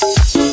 Música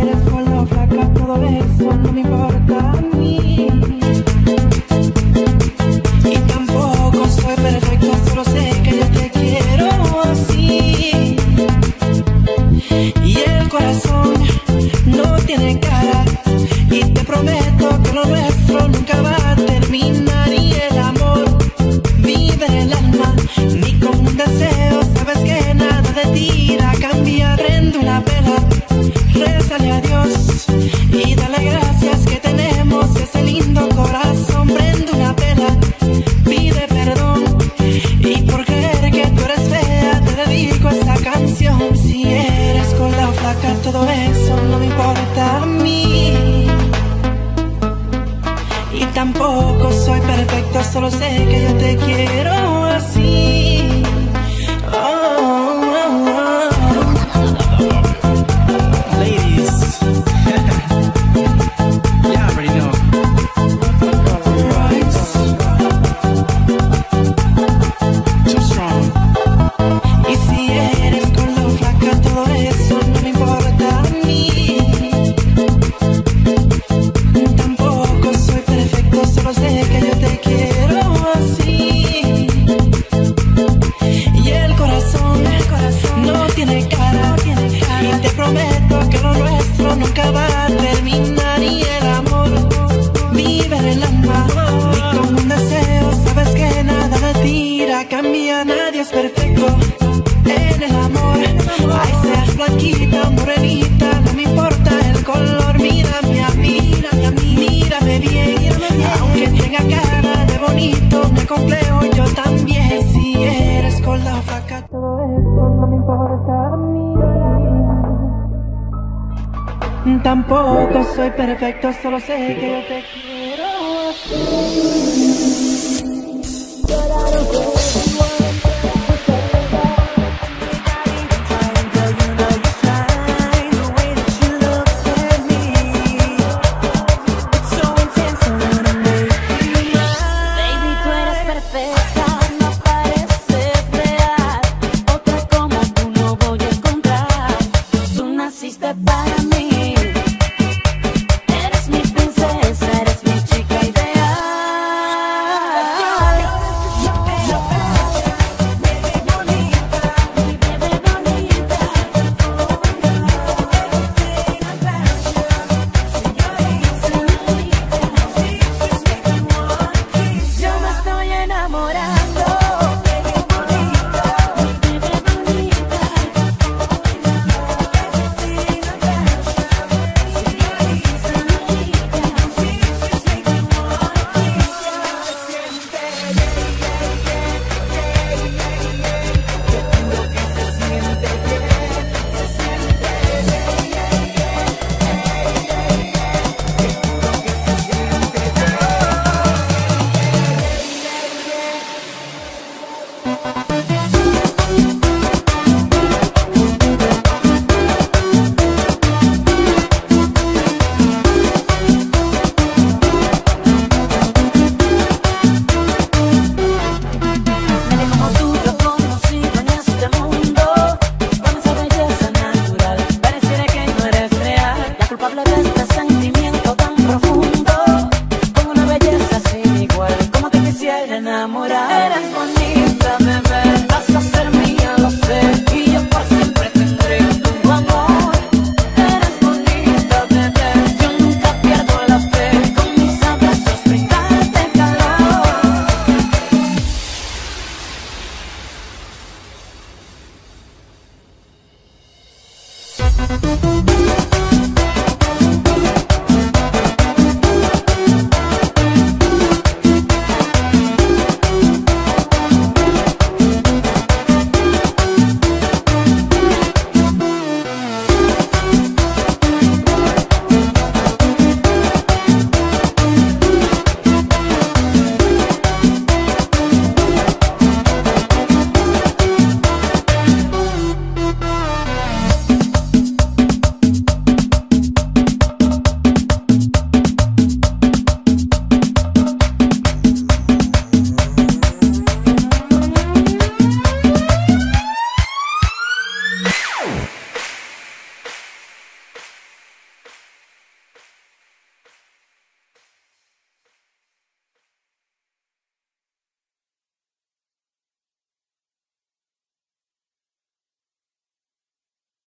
eres gorda o flaca, todo eso no me importa a mí. todo eso no me importa a mí. Y tampoco soy perfecto, solo sé que yo te quiero. tenga cara de bonito, me complejo yo también. Si eres con la faca, todo esto no me importa a mí. Tampoco soy perfecto, solo sé que yo te quiero.